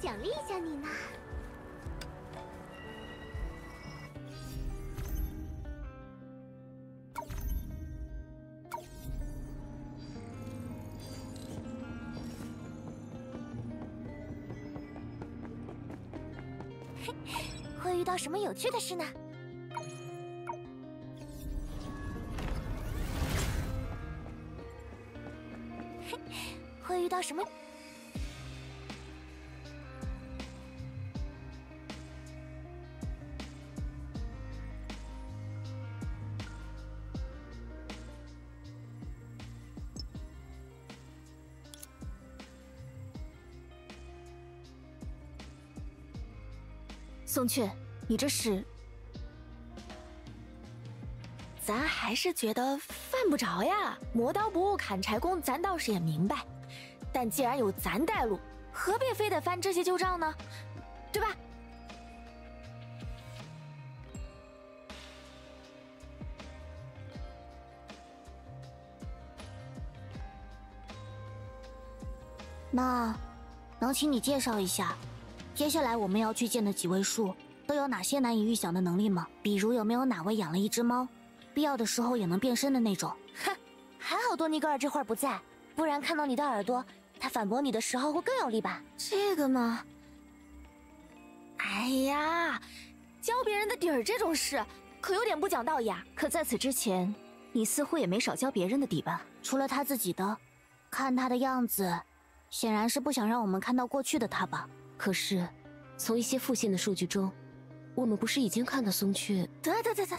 奖励一下你呢。会遇到什么有趣的事呢？会遇到什么？雀，你这是？咱还是觉得犯不着呀。磨刀不误砍柴工，咱倒是也明白。但既然有咱带路，何必非得翻这些旧账呢？对吧？那，能请你介绍一下？接下来我们要去见的几位树都有哪些难以预想的能力吗？比如有没有哪位养了一只猫，必要的时候也能变身的那种？哼，还好多尼格尔这会儿不在，不然看到你的耳朵，他反驳你的时候会更有力吧？这个嘛，哎呀，教别人的底儿这种事，可有点不讲道义啊！可在此之前，你似乎也没少教别人的底吧？除了他自己的，看他的样子，显然是不想让我们看到过去的他吧。可是，从一些复现的数据中，我们不是已经看到松雀？得得得得，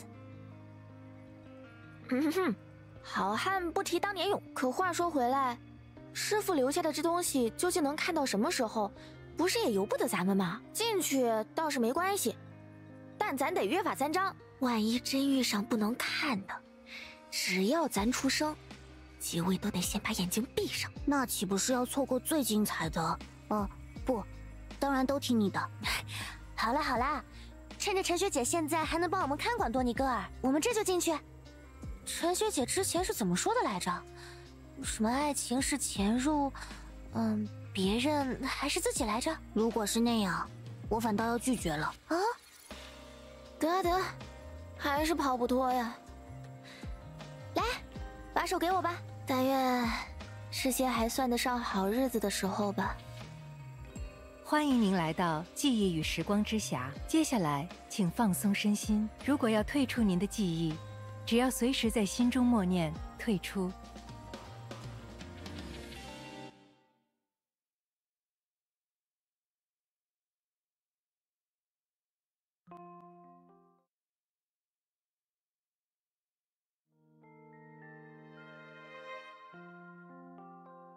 哼哼哼，好汉不提当年勇。可话说回来，师傅留下的这东西究竟能看到什么时候？不是也由不得咱们吗？进去倒是没关系，但咱得约法三章。万一真遇上不能看的，只要咱出声，几位都得先把眼睛闭上。那岂不是要错过最精彩的？哦，不。当然都听你的。好 了好了，趁着陈学姐现在还能帮我们看管多尼戈尔，我们这就进去。陈学姐之前是怎么说的来着？什么爱情是潜入，嗯，别人还是自己来着？如果是那样，我反倒要拒绝了。啊？得得，还是跑不脱呀。来，把手给我吧。但愿是些还算得上好日子的时候吧。欢迎您来到记忆与时光之匣。接下来，请放松身心。如果要退出您的记忆，只要随时在心中默念“退出”。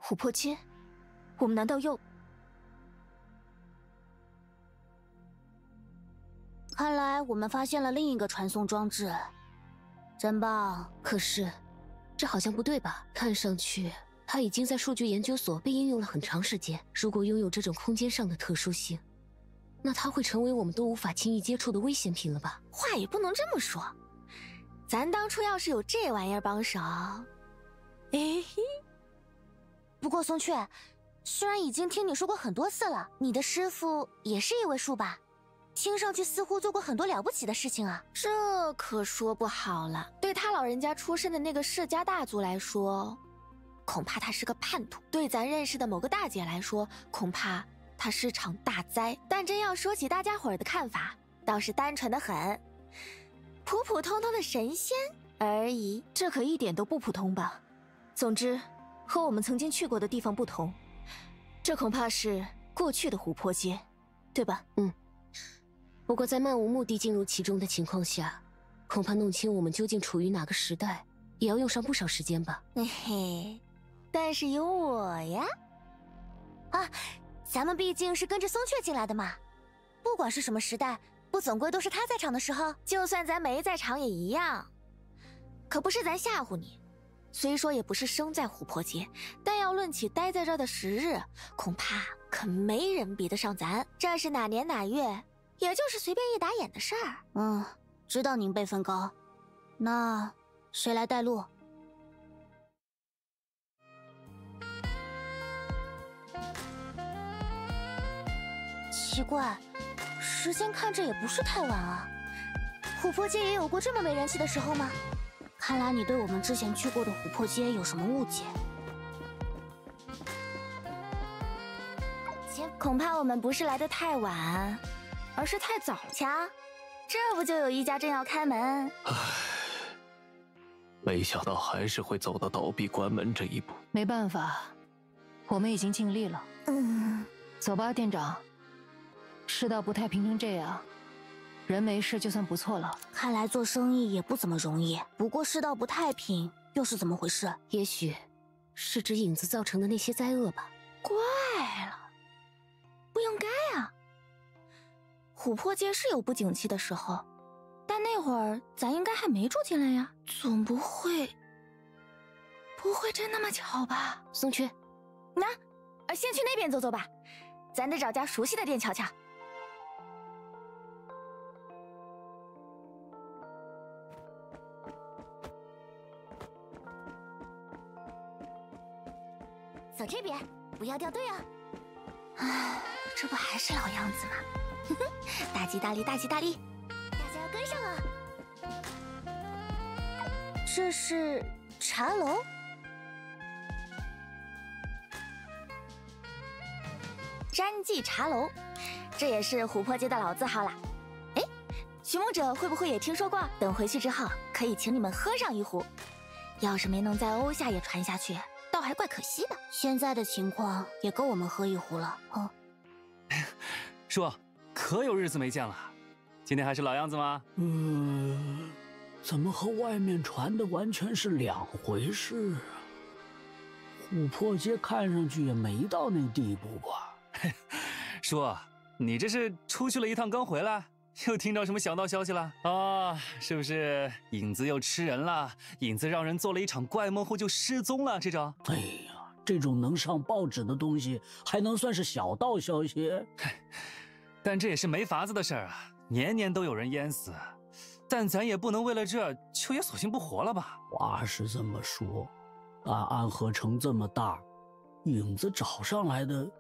琥珀街，我们难道又……看来我们发现了另一个传送装置，真棒！可是，这好像不对吧？看上去它已经在数据研究所被应用了很长时间。如果拥有这种空间上的特殊性，那它会成为我们都无法轻易接触的危险品了吧？话也不能这么说。咱当初要是有这玩意儿帮手，哎嘿。不过松雀，虽然已经听你说过很多次了，你的师傅也是一位数吧？听上去似乎做过很多了不起的事情啊，这可说不好了。对他老人家出身的那个世家大族来说，恐怕他是个叛徒；对咱认识的某个大姐来说，恐怕他是场大灾。但真要说起大家伙儿的看法，倒是单纯的很，普普通通的神仙而已。这可一点都不普通吧？总之，和我们曾经去过的地方不同，这恐怕是过去的湖泊街，对吧？嗯。不过，在漫无目的进入其中的情况下，恐怕弄清我们究竟处于哪个时代，也要用上不少时间吧。嘿嘿，但是有我呀！啊，咱们毕竟是跟着松雀进来的嘛，不管是什么时代，不总归都是他在场的时候。就算咱没在场也一样。可不是咱吓唬你，虽说也不是生在琥珀街，但要论起待在这儿的时日，恐怕可没人比得上咱。这是哪年哪月？也就是随便一打眼的事儿。嗯，知道您辈分高，那谁来带路？奇怪，时间看着也不是太晚啊。琥珀街也有过这么没人气的时候吗？看来你对我们之前去过的琥珀街有什么误解。恐怕我们不是来的太晚，而是太早了。瞧，这不就有一家正要开门？唉，没想到还是会走到倒闭关门这一步。没办法，我们已经尽力了。嗯，走吧，店长。世道不太平成这样，人没事就算不错了。看来做生意也不怎么容易。不过世道不太平又是怎么回事？也许是指影子造成的那些灾厄吧。怪了。不应该啊！琥珀街是有不景气的时候，但那会儿咱应该还没住进来呀，总不会，不会真那么巧吧？送去，那，先去那边走走吧，咱得找家熟悉的店瞧瞧。走这边，不要掉队啊！唉。这不还是老样子吗？大吉大利，大吉大利！大家要跟上啊！这是茶楼，詹记茶楼，这也是琥珀街的老字号啦。哎，寻梦者会不会也听说过？等回去之后，可以请你们喝上一壶。要是没能在欧夏也传下去，倒还怪可惜的。现在的情况也够我们喝一壶了。哦。叔，可有日子没见了，今天还是老样子吗？嗯，怎么和外面传的完全是两回事啊？琥珀街看上去也没到那地步吧？叔，你这是出去了一趟刚回来，又听到什么小道消息了啊？是不是影子又吃人了？影子让人做了一场怪梦后就失踪了？这种？哎呀！这种能上报纸的东西，还能算是小道消息？但这也是没法子的事儿啊，年年都有人淹死，但咱也不能为了这就也索性不活了吧？话是这么说，但安河城这么大，影子找上来的，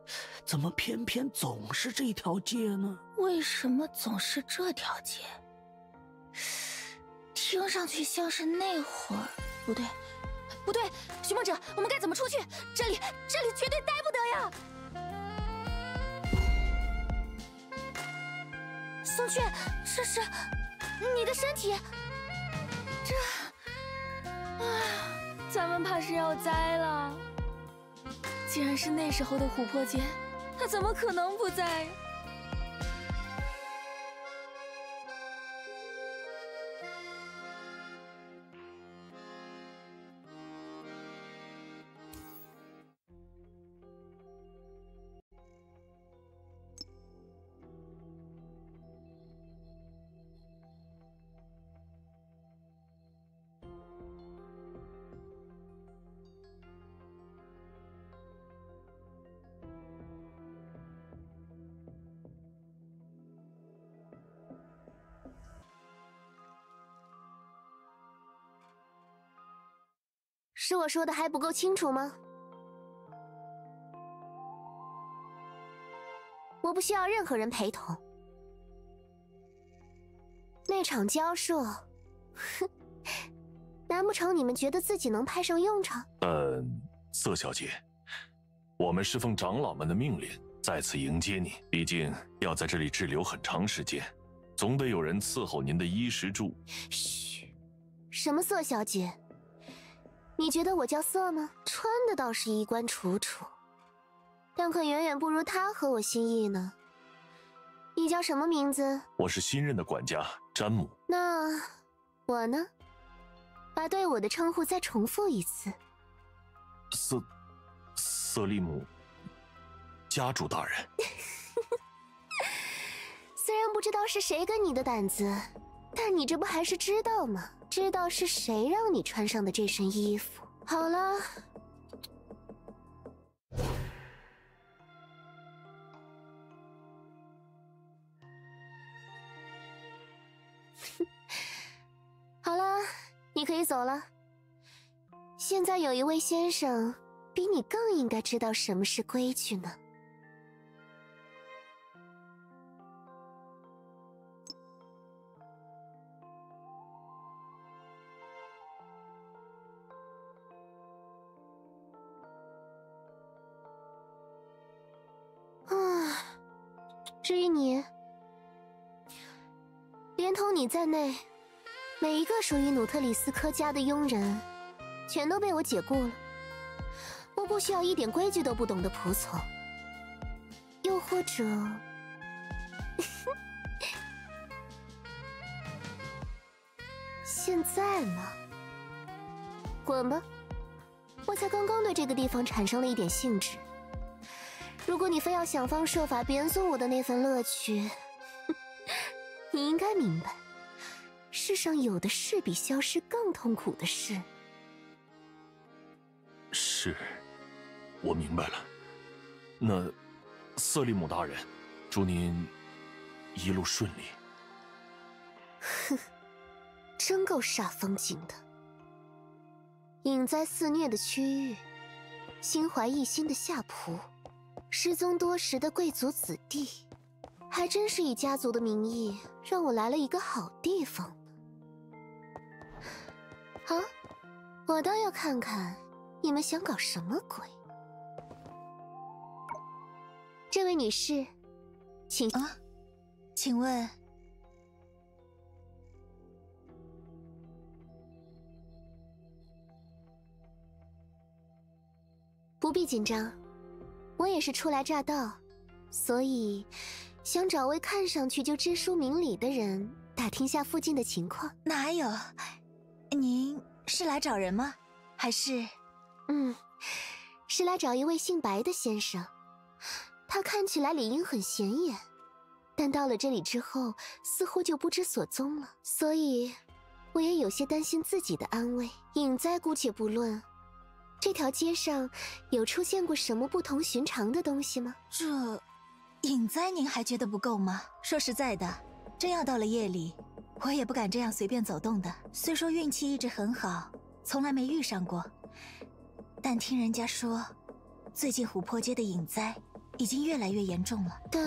怎么偏偏总是这条街呢？为什么总是这条街？听上去像是那会儿，不对。不对，寻梦者，我们该怎么出去？这里，这里绝对待不得呀！宋雀，这是你的身体，这……啊，咱们怕是要栽了。既然是那时候的琥珀街，他怎么可能不在？我说的还不够清楚吗？我不需要任何人陪同。那场交涉，哼，难不成你们觉得自己能派上用场？嗯色小姐，我们是奉长老们的命令在此迎接你，毕竟要在这里滞留很长时间，总得有人伺候您的衣食住。嘘，什么色小姐？你觉得我叫色吗？穿的倒是衣冠楚楚，但可远远不如他合我心意呢。你叫什么名字？我是新任的管家詹姆。那我呢？把对我的称呼再重复一次。瑟瑟利姆，家主大人。虽然不知道是谁给你的胆子，但你这不还是知道吗？知道是谁让你穿上的这身衣服？好了，好了，你可以走了。现在有一位先生比你更应该知道什么是规矩呢。你，连同你在内，每一个属于努特里斯科家的佣人，全都被我解雇了。我不需要一点规矩都不懂的仆从。又或者，现在呢？滚吧！我才刚刚对这个地方产生了一点兴致。如果你非要想方设法贬损我的那份乐趣，你应该明白，世上有的是比消失更痛苦的事。是，我明白了。那，瑟利姆大人，祝您一路顺利。哼，真够煞风景的。隐灾肆虐的区域，心怀异心的下仆。失踪多时的贵族子弟，还真是以家族的名义让我来了一个好地方呢。好，我倒要看看你们想搞什么鬼。这位女士，请啊，请问，不必紧张。我也是初来乍到，所以想找位看上去就知书明理的人，打听下附近的情况。哪有？您是来找人吗？还是……嗯，是来找一位姓白的先生。他看起来理应很显眼，但到了这里之后，似乎就不知所踪了。所以，我也有些担心自己的安危。隐灾姑且不论。这条街上有出现过什么不同寻常的东西吗？这隐灾您还觉得不够吗？说实在的，真要到了夜里，我也不敢这样随便走动的。虽说运气一直很好，从来没遇上过，但听人家说，最近琥珀街的隐灾已经越来越严重了。但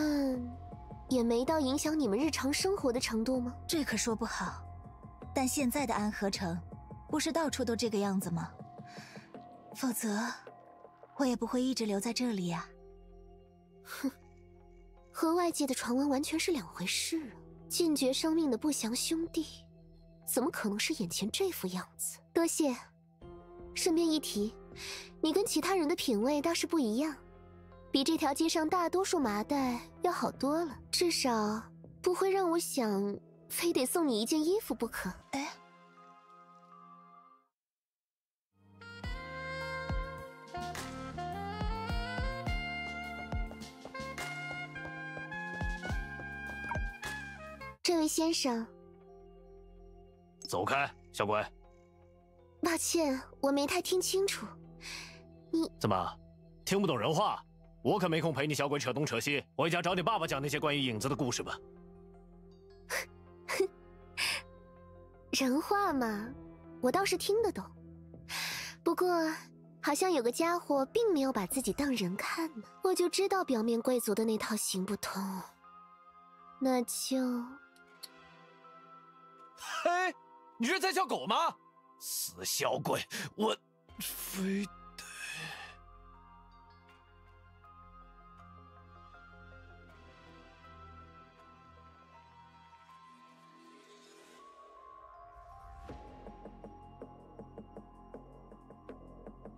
也没到影响你们日常生活的程度吗？这可说不好。但现在的安和城，不是到处都这个样子吗？否则，我也不会一直留在这里呀。哼，和外界的传闻完全是两回事啊！禁绝生命的不祥兄弟，怎么可能是眼前这副样子？多谢。顺便一提，你跟其他人的品味倒是不一样，比这条街上大多数麻袋要好多了。至少不会让我想，非得送你一件衣服不可。哎。这位先生，走开，小鬼！抱歉，我没太听清楚。你怎么听不懂人话？我可没空陪你小鬼扯东扯西，回家找你爸爸讲那些关于影子的故事吧。哼，人话嘛，我倒是听得懂。不过，好像有个家伙并没有把自己当人看呢。我就知道表面贵族的那套行不通，那就。嘿，你是在叫狗吗？死小鬼，我非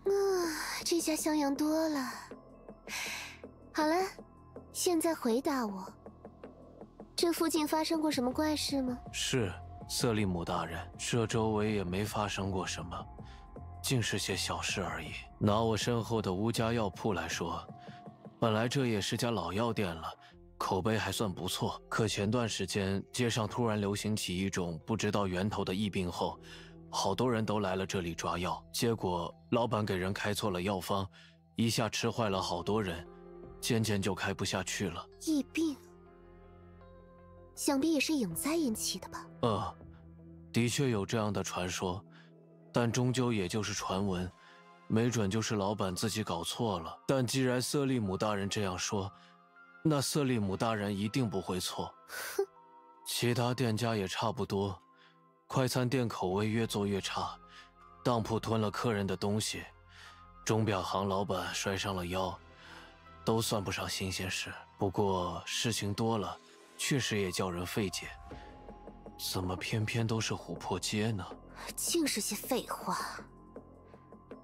啊，这下像样多了。好了，现在回答我，这附近发生过什么怪事吗？是。瑟利姆大人，这周围也没发生过什么，尽是些小事而已。拿我身后的乌家药铺来说，本来这也是家老药店了，口碑还算不错。可前段时间街上突然流行起一种不知道源头的疫病后，好多人都来了这里抓药，结果老板给人开错了药方，一下吃坏了好多人，渐渐就开不下去了。疫病。想必也是影灾引起的吧？呃，的确有这样的传说，但终究也就是传闻，没准就是老板自己搞错了。但既然瑟利姆大人这样说，那瑟利姆大人一定不会错。哼，其他店家也差不多，快餐店口味越做越差，当铺吞了客人的东西，钟表行老板摔伤了腰，都算不上新鲜事。不过事情多了，确实也叫人费解。怎么偏偏都是琥珀街呢？尽是些废话。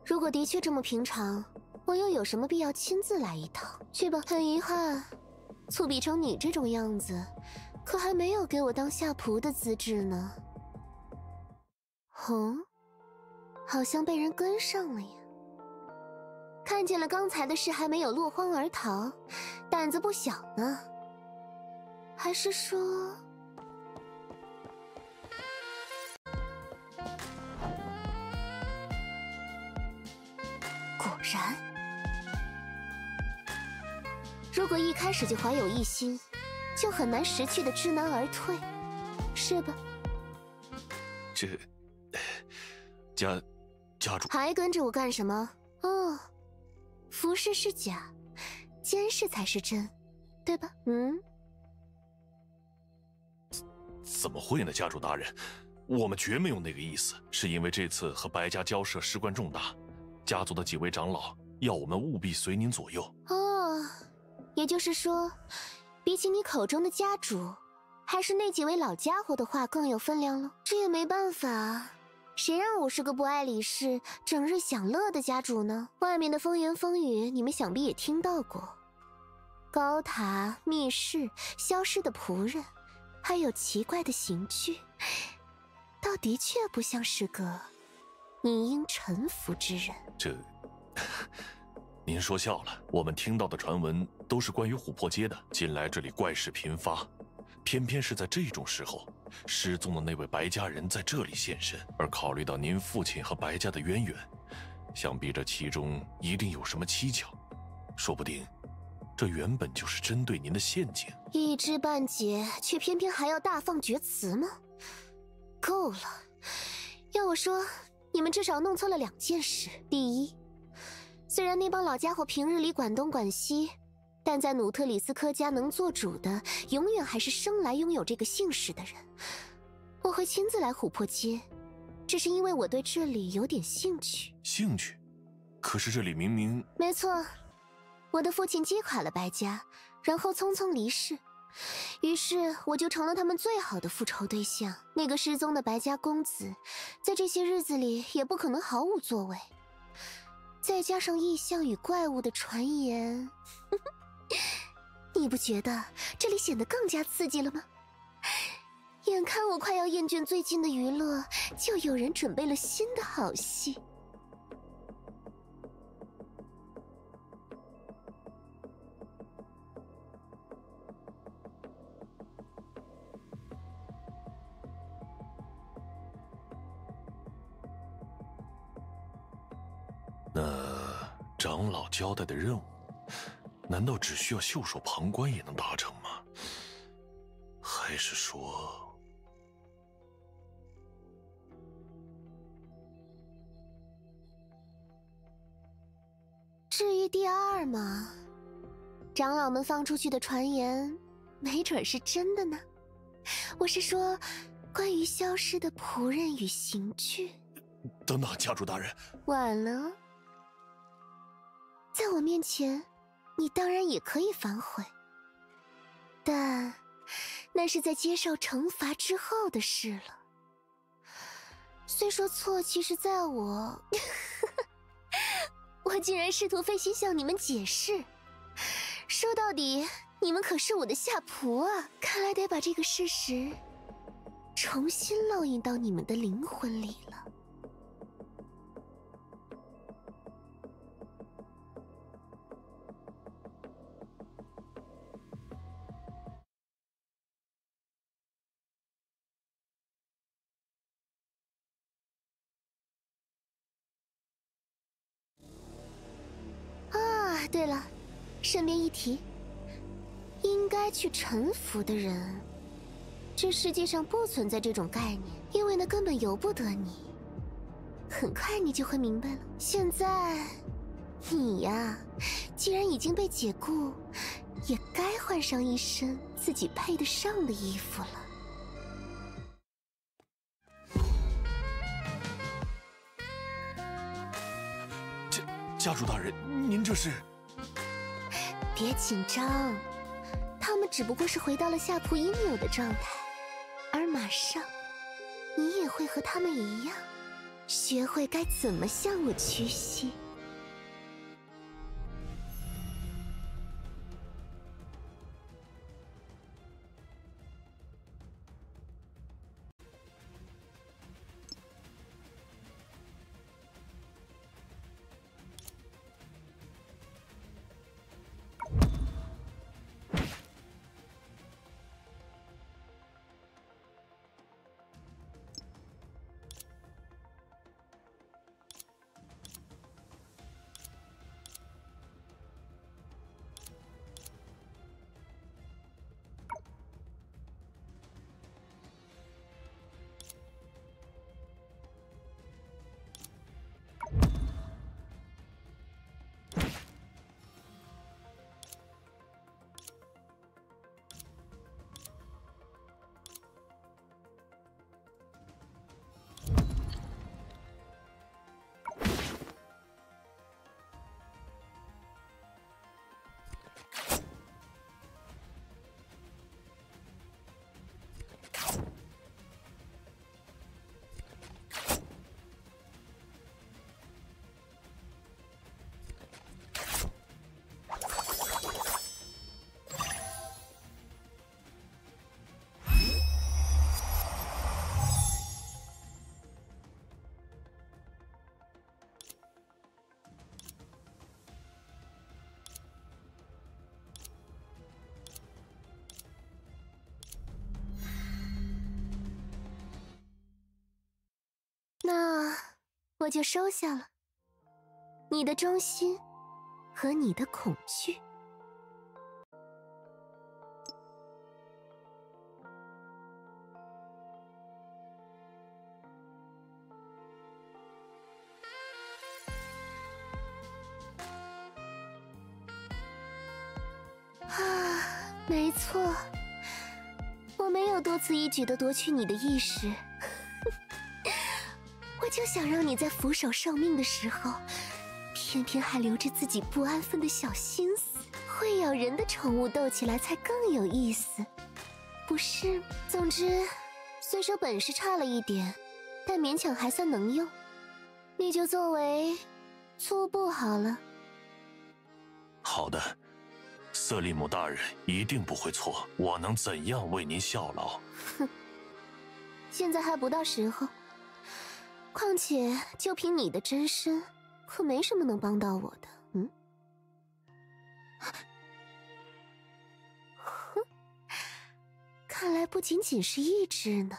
如果的确这么平常，我又有什么必要亲自来一趟？去吧。很遗憾，粗鄙成你这种样子，可还没有给我当下仆的资质呢。哼，好像被人跟上了呀。看见了刚才的事，还没有落荒而逃，胆子不小呢。还是说，果然，如果一开始就怀有异心，就很难识趣的知难而退，是吧？这家家主还跟着我干什么？哦。服饰是假，监视才是真，对吧？嗯？怎么会呢，家主大人，我们绝没有那个意思。是因为这次和白家交涉事关重大，家族的几位长老要我们务必随您左右。哦，也就是说，比起你口中的家主，还是那几位老家伙的话更有分量了。这也没办法。谁让我是个不爱理事、整日享乐的家主呢？外面的风言风语，你们想必也听到过。高塔、密室、消失的仆人，还有奇怪的刑具，倒的确不像是个你应臣服之人。这，您说笑了。我们听到的传闻都是关于琥珀街的。近来这里怪事频发，偏偏是在这种时候。失踪的那位白家人在这里现身，而考虑到您父亲和白家的渊源，想必这其中一定有什么蹊跷。说不定，这原本就是针对您的陷阱。一知半解，却偏偏还要大放厥词吗？够了！要我说，你们至少弄错了两件事。第一，虽然那帮老家伙平日里管东管西。但在努特里斯科家能做主的，永远还是生来拥有这个姓氏的人。我会亲自来琥珀街，只是因为我对这里有点兴趣。兴趣？可是这里明明……没错，我的父亲击垮了白家，然后匆匆离世，于是我就成了他们最好的复仇对象。那个失踪的白家公子，在这些日子里也不可能毫无作为。再加上异象与怪物的传言。你不觉得这里显得更加刺激了吗？眼看我快要厌倦最近的娱乐，就有人准备了新的好戏。那长老交代的任务。难道只需要袖手旁观也能达成吗？还是说，至于第二嘛，长老们放出去的传言，没准是真的呢。我是说，关于消失的仆人与刑具。等等，家主大人，晚了，在我面前。你当然也可以反悔，但那是在接受惩罚之后的事了。虽说错，其实在我，我竟然试图费心向你们解释。说到底，你们可是我的下仆啊！看来得把这个事实重新烙印到你们的灵魂里了。对了，顺便一提，应该去臣服的人，这世界上不存在这种概念，因为那根本由不得你。很快你就会明白了。现在，你呀，既然已经被解雇，也该换上一身自己配得上的衣服了。家家主大人，您这是？别紧张，他们只不过是回到了下铺应有的状态，而马上，你也会和他们一样，学会该怎么向我屈膝。我就收下了你的忠心和你的恐惧。啊，没错，我没有多此一举的夺取你的意识。就想让你在俯首受命的时候，偏偏还留着自己不安分的小心思。会咬人的宠物斗起来才更有意思，不是？总之，虽说本事差了一点，但勉强还算能用，你就作为粗布好了。好的，瑟利姆大人一定不会错。我能怎样为您效劳？哼，现在还不到时候。况且，就凭你的真身，可没什么能帮到我的。嗯，哼，看来不仅仅是一只呢。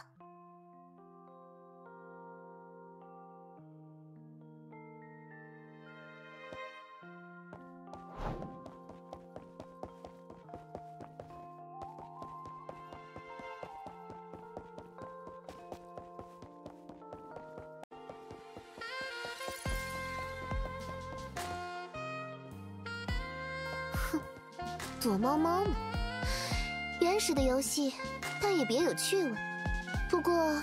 猫猫嘛，原始的游戏，但也别有趣味。不过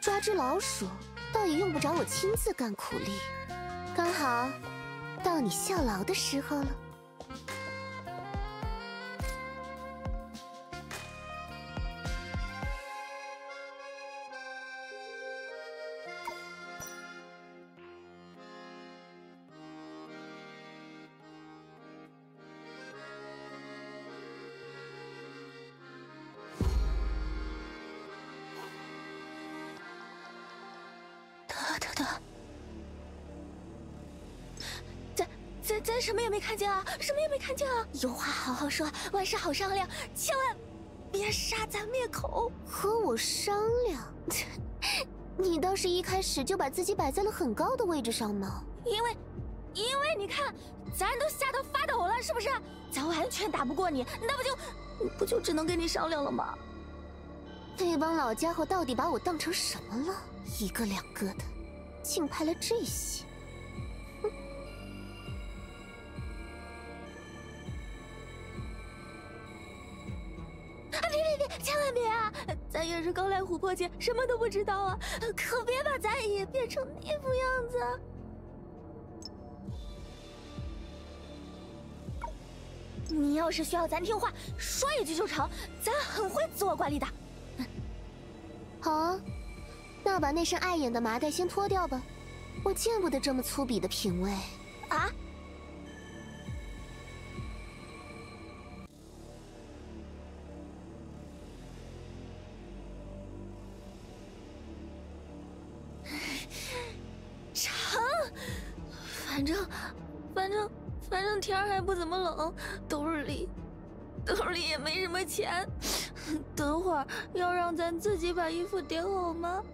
抓只老鼠，倒也用不着我亲自干苦力。刚好到你效劳的时候了。什么也没看见啊，什么也没看见啊！有话好好说，万事好商量，千万别杀咱灭口。和我商量？你倒是一开始就把自己摆在了很高的位置上吗？因为，因为你看，咱都吓得发抖了，是不是？咱完全打不过你，那不就，不就只能跟你商量了吗？那帮老家伙到底把我当成什么了？一个两个的，竟派了这些。琥珀姐，什么都不知道啊，可别把咱也变成那副样子。你要是需要咱听话，说一句就成，咱很会自我管理的。好啊，那把那身碍眼的麻袋先脱掉吧，我见不得这么粗鄙的品味。啊？钱。等会儿要让咱自己把衣服叠好吗？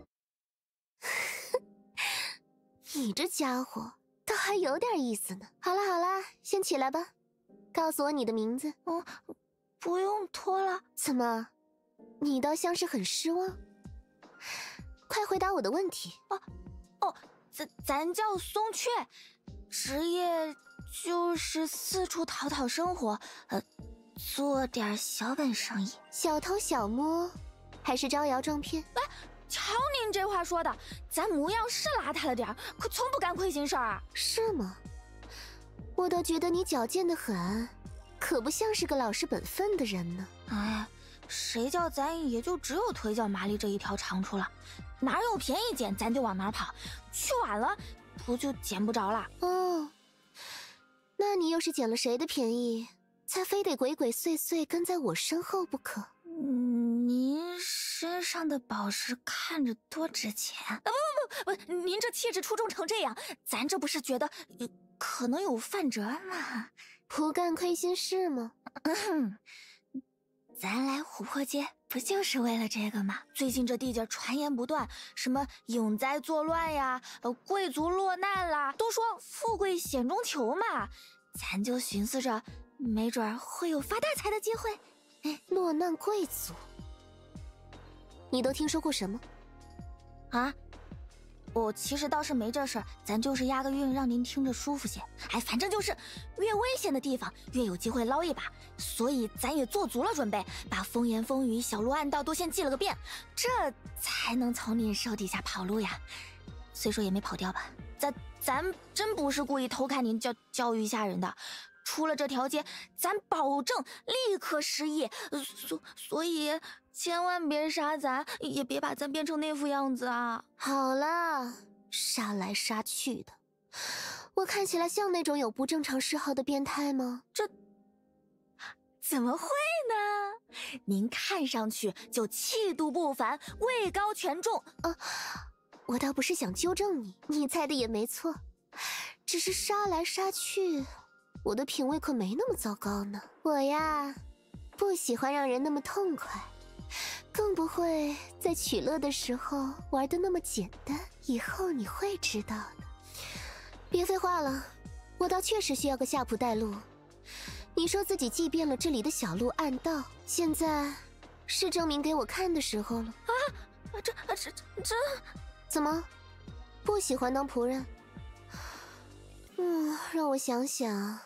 你这家伙倒还有点意思呢。好了好了，先起来吧，告诉我你的名字。嗯，不用脱了。怎么，你倒像是很失望？快回答我的问题。哦，哦，咱咱叫松雀，职业就是四处讨讨生活，呃。做点小本生意，小偷小摸，还是招摇撞骗？哎，瞧您这话说的，咱模样是邋遢了点可从不干亏心事儿啊。是吗？我倒觉得你矫健的很，可不像是个老实本分的人呢。哎，谁叫咱也就只有腿脚麻利这一条长处了，哪有便宜捡咱就往哪跑，去晚了不就捡不着了？哦，那你又是捡了谁的便宜？才非得鬼鬼祟祟跟在我身后不可。您身上的宝石看着多值钱啊！不不不不，您这气质出众成这样，咱这不是觉得可能有范折吗？不干亏心事吗？咱来琥珀街不就是为了这个吗？最近这地界传言不断，什么永灾作乱呀，呃，贵族落难啦，都说富贵险中求嘛，咱就寻思着。没准会有发大财的机会。哎，落难贵族，你都听说过什么？啊？我其实倒是没这事儿，咱就是押个韵，让您听着舒服些。哎，反正就是越危险的地方越有机会捞一把，所以咱也做足了准备，把风言风语、小路暗道都先记了个遍，这才能从您手底下跑路呀。虽说也没跑掉吧？咱咱真不是故意偷看您教教育下人的。出了这条街，咱保证立刻失忆。所所以，千万别杀咱，也别把咱变成那副样子啊！好了，杀来杀去的，我看起来像那种有不正常嗜好的变态吗？这怎么会呢？您看上去就气度不凡，位高权重。啊，我倒不是想纠正你，你猜的也没错，只是杀来杀去。我的品味可没那么糟糕呢。我呀，不喜欢让人那么痛快，更不会在取乐的时候玩的那么简单。以后你会知道的。别废话了，我倒确实需要个下仆带路。你说自己记遍了这里的小路暗道，现在是证明给我看的时候了。啊，这这这，怎么不喜欢当仆人？嗯，让我想想。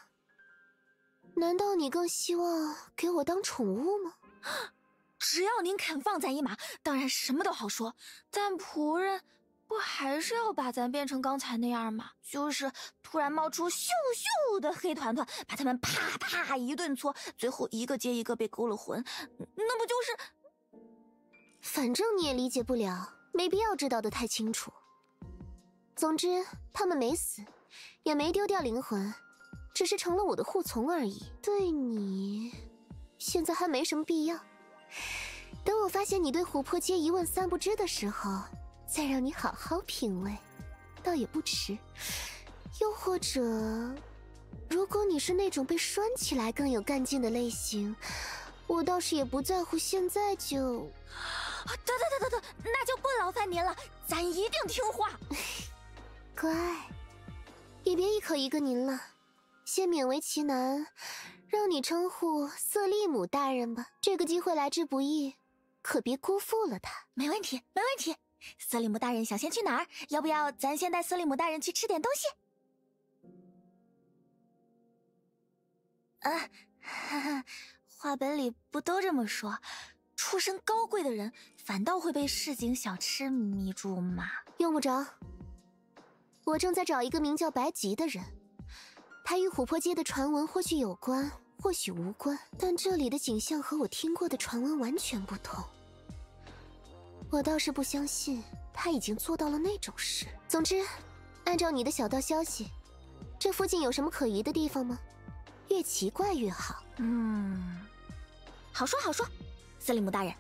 难道你更希望给我当宠物吗？只要您肯放咱一马，当然什么都好说。但仆人不还是要把咱变成刚才那样吗？就是突然冒出咻咻的黑团团，把他们啪啪一顿搓，最后一个接一个被勾了魂，那不就是？反正你也理解不了，没必要知道的太清楚。总之，他们没死，也没丢掉灵魂。只是成了我的护从而已，对你现在还没什么必要。等我发现你对琥珀街一问三不知的时候，再让你好好品味，倒也不迟。又或者，如果你是那种被拴起来更有干劲的类型，我倒是也不在乎现在就……得得得得得，那就不劳烦您了，咱一定听话。乖，也别一口一个您了。先勉为其难，让你称呼瑟利姆大人吧。这个机会来之不易，可别辜负了他。没问题，没问题。瑟利姆大人想先去哪儿？要不要咱先带瑟利姆大人去吃点东西？啊，哈哈，话本里不都这么说？出身高贵的人反倒会被市井小吃迷住吗？用不着，我正在找一个名叫白吉的人。它与琥珀街的传闻或许有关，或许无关，但这里的景象和我听过的传闻完全不同。我倒是不相信他已经做到了那种事。总之，按照你的小道消息，这附近有什么可疑的地方吗？越奇怪越好。嗯，好说好说。司令姆大人，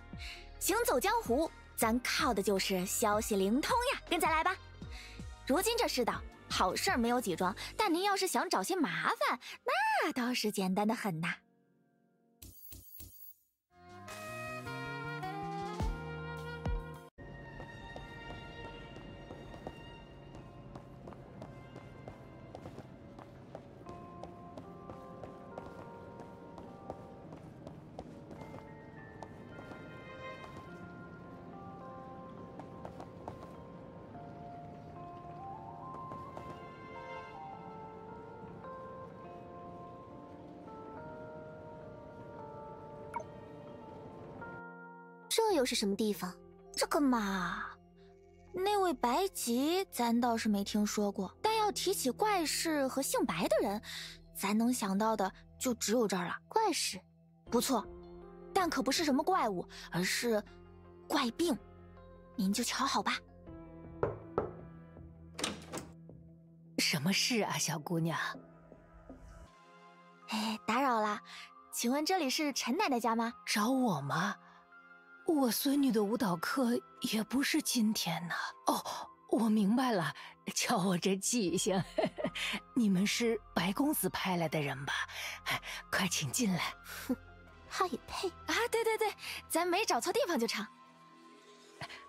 行走江湖，咱靠的就是消息灵通呀。跟咱来吧。如今这世道。好事没有几桩，但您要是想找些麻烦，那倒是简单的很呐。这又是什么地方？这个嘛，那位白吉咱倒是没听说过，但要提起怪事和姓白的人，咱能想到的就只有这儿了。怪事，不错，但可不是什么怪物，而是怪病。您就瞧好吧。什么事啊，小姑娘？哎，打扰了，请问这里是陈奶奶家吗？找我吗？我孙女的舞蹈课也不是今天呢。哦，我明白了，瞧我这记性。你们是白公子派来的人吧？快请进来。哼，他也配啊？对对对，咱没找错地方就唱。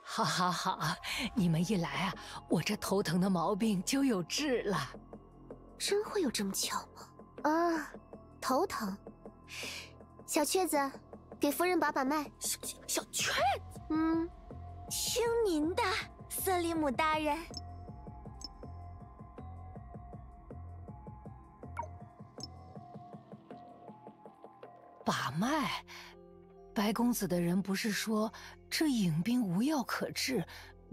好，好，好，你们一来啊，我这头疼的毛病就有治了。真会有这么巧吗？啊，头疼，小雀子。给夫人把把脉，小小雀子，嗯，听您的，瑟利姆大人。把脉，白公子的人不是说这影病无药可治，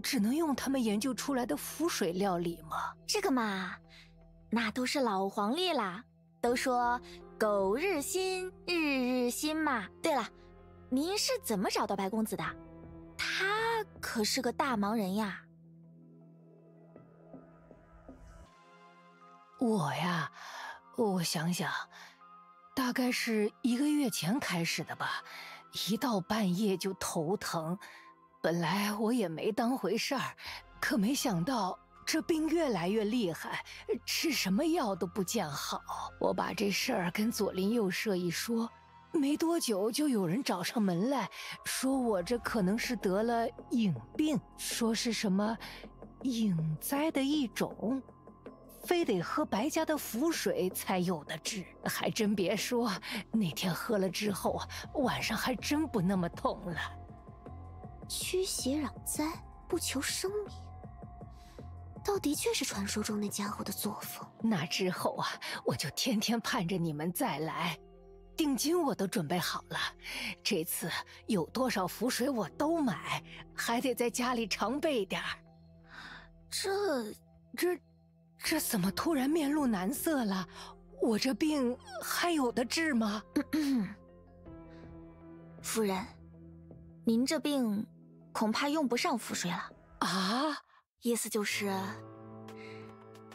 只能用他们研究出来的符水料理吗？这个嘛，那都是老黄历啦，都说狗日新，日日新嘛。对了。您是怎么找到白公子的？他可是个大忙人呀。我呀，我想想，大概是一个月前开始的吧。一到半夜就头疼，本来我也没当回事儿，可没想到这病越来越厉害，吃什么药都不见好。我把这事儿跟左邻右舍一说。没多久，就有人找上门来说我这可能是得了影病，说是什么影灾的一种，非得喝白家的符水才有的治。还真别说，那天喝了之后啊，晚上还真不那么痛了。驱邪攘灾，不求生命，倒的确是传说中那家伙的作风。那之后啊，我就天天盼着你们再来。定金我都准备好了，这次有多少符水我都买，还得在家里常备点儿。这、这、这怎么突然面露难色了？我这病还有的治吗？夫人，您这病恐怕用不上符水了啊！意思就是，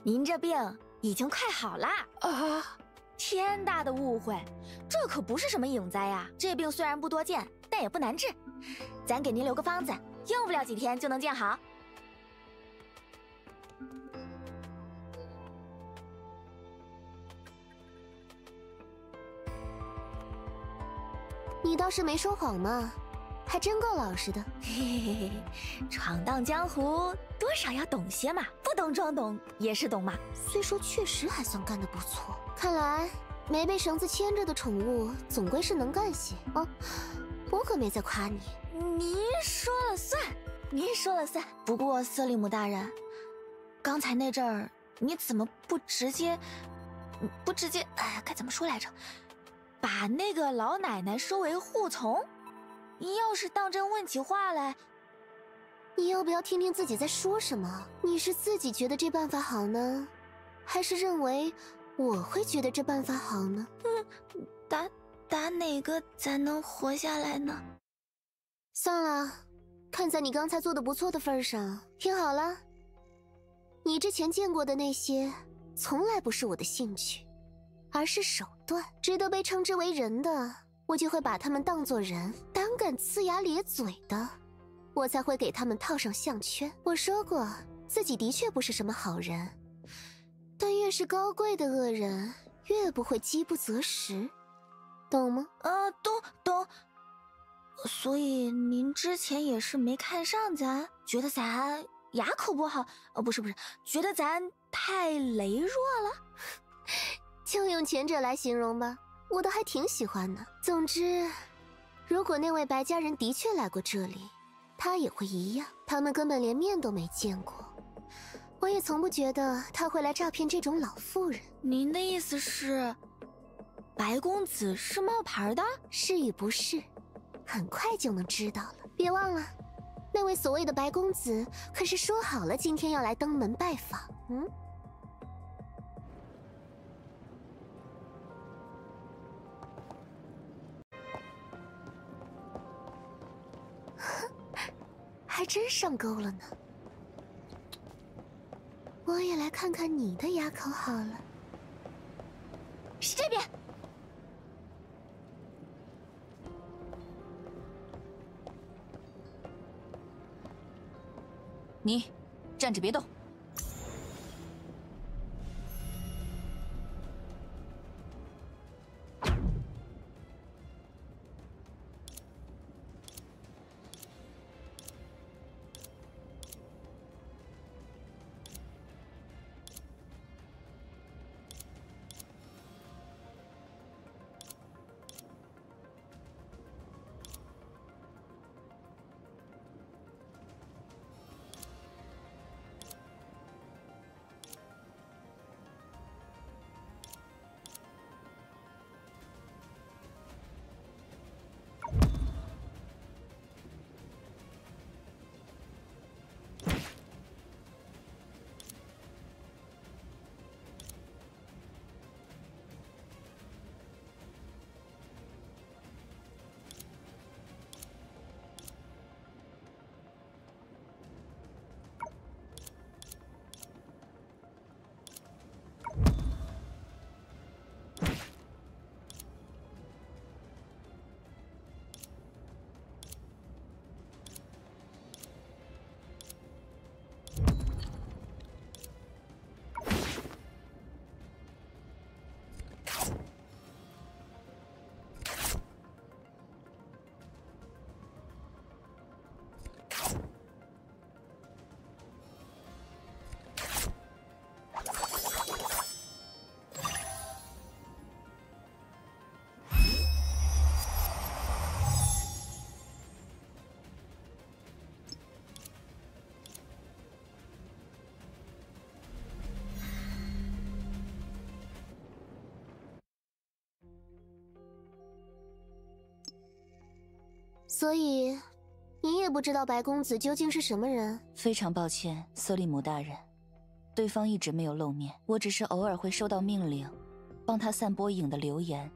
您这病已经快好了啊！天大的误会，这可不是什么影灾呀！这病虽然不多见，但也不难治。咱给您留个方子，用不了几天就能见好。你倒是没说谎嘛，还真够老实的。嘿嘿嘿嘿，闯荡江湖多少要懂些嘛，不懂装懂也是懂嘛。虽说确实还算干得不错。看来没被绳子牵着的宠物总归是能干些哦。我可没在夸你，您说了算，您说了算。不过瑟利姆大人，刚才那阵儿你怎么不直接，不直接？哎，该怎么说来着？把那个老奶奶收为护从？你要是当真问起话来，你要不要听听自己在说什么？你是自己觉得这办法好呢，还是认为？我会觉得这办法好呢。嗯，打打哪个才能活下来呢？算了，看在你刚才做的不错的份上，听好了，你之前见过的那些，从来不是我的兴趣，而是手段。值得被称之为人的，我就会把他们当作人；胆敢呲牙咧嘴的，我才会给他们套上项圈。我说过，自己的确不是什么好人，但越是高贵的恶人，越不会饥不择食，懂吗？啊，懂懂。所以您之前也是没看上咱，觉得咱牙口不好？哦，不是不是，觉得咱太羸弱了？就用前者来形容吧，我倒还挺喜欢的。总之，如果那位白家人的确来过这里，他也会一样。他们根本连面都没见过，我也从不觉得他会来诈骗这种老妇人。您的意思是，白公子是冒牌的？是与不是？很快就能知道了。别忘了，那位所谓的白公子可是说好了今天要来登门拜访。嗯，还真上钩了呢。我也来看看你的牙口好了。是这边。你站着别动。所以，你也不知道白公子究竟是什么人。非常抱歉，瑟利姆大人，对方一直没有露面。我只是偶尔会收到命令，帮他散播影的流言，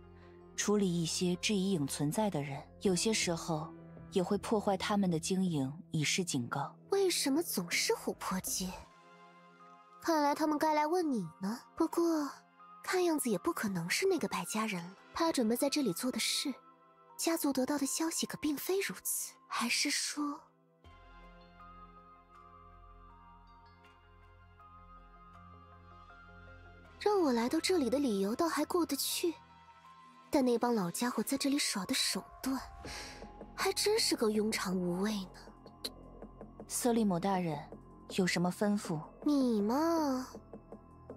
处理一些质疑影存在的人。有些时候，也会破坏他们的经营，以示警告。为什么总是琥珀街？看来他们该来问你呢。不过，看样子也不可能是那个白家人了。他准备在这里做的事。家族得到的消息可并非如此，还是说，让我来到这里的理由倒还过得去，但那帮老家伙在这里耍的手段，还真是个庸常无味呢。瑟利姆大人，有什么吩咐？你嘛，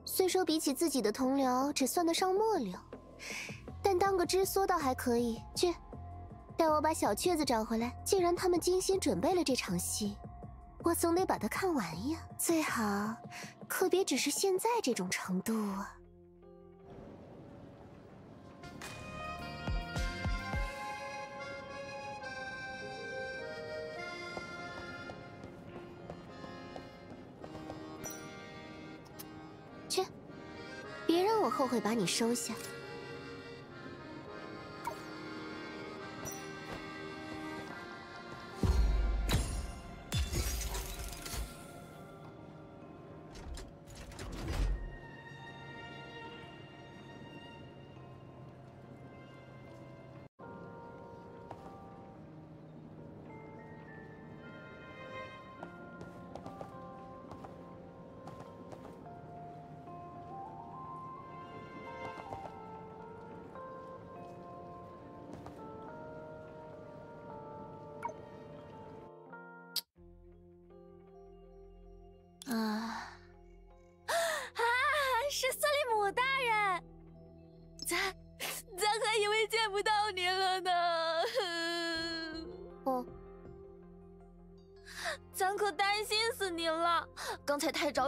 虽说比起自己的同僚，只算得上末流，但当个知缩倒还可以。去。待我把小雀子找回来。既然他们精心准备了这场戏，我总得把它看完呀。最好，可别只是现在这种程度啊！去，别让我后悔把你收下。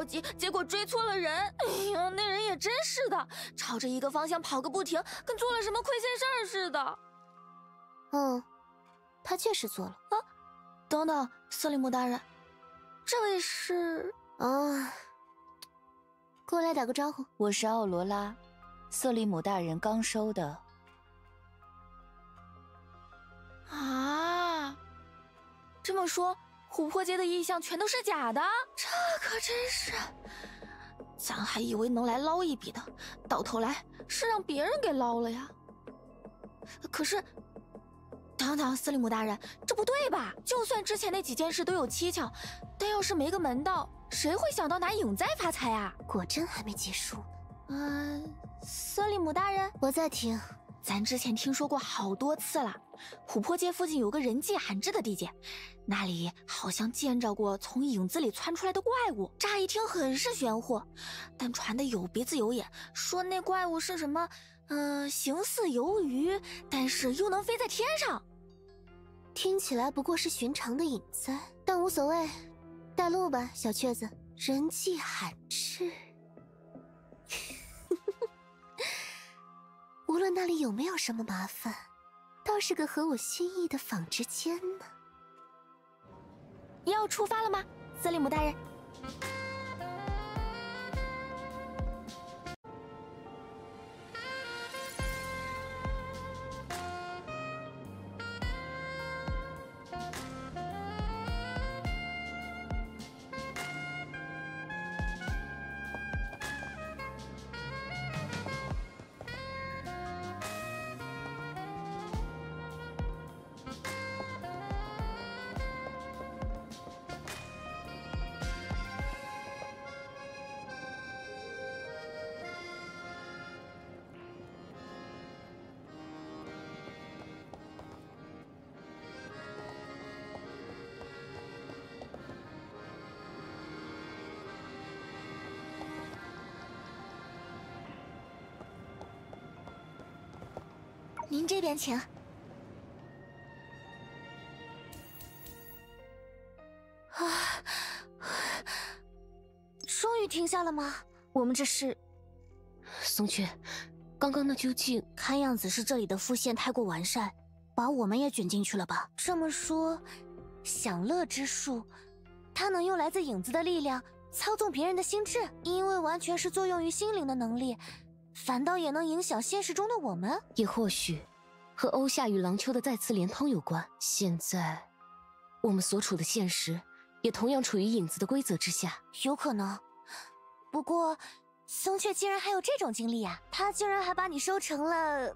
急，结果追错了人。哎呀，那人也真是的，朝着一个方向跑个不停，跟做了什么亏心事儿似的。嗯，他确实做了。啊，等等，瑟利姆大人，这位是啊，过来打个招呼。我是奥罗拉，瑟利姆大人刚收的。啊，这么说，琥珀街的异象全都是假的？这可真是，咱还以为能来捞一笔的，到头来是让别人给捞了呀。可是，等等，司令姆大人，这不对吧？就算之前那几件事都有蹊跷，但要是没个门道，谁会想到拿影灾发财啊？果真还没结束。嗯，司令姆大人，我在听。咱之前听说过好多次了，琥珀街附近有个人迹罕至的地界，那里好像见着过从影子里窜出来的怪物。乍一听很是玄乎，但传的有鼻子有眼，说那怪物是什么？嗯，形似鱿鱼，但是又能飞在天上。听起来不过是寻常的影子，但无所谓，带路吧，小雀子。人迹罕至。无论那里有没有什么麻烦，倒是个合我心意的纺织间呢。要出发了吗，司令姆大人？您这边请。啊，终于停下了吗？我们这是……松雀，刚刚那究竟……看样子是这里的副线太过完善，把我们也卷进去了吧？这么说，享乐之术，它能用来自影子的力量操纵别人的心智，因为完全是作用于心灵的能力。反倒也能影响现实中的我们，也或许和欧夏与郎秋的再次连通有关。现在，我们所处的现实也同样处于影子的规则之下，有可能。不过，松雀竟然还有这种经历啊！他竟然还把你收成了，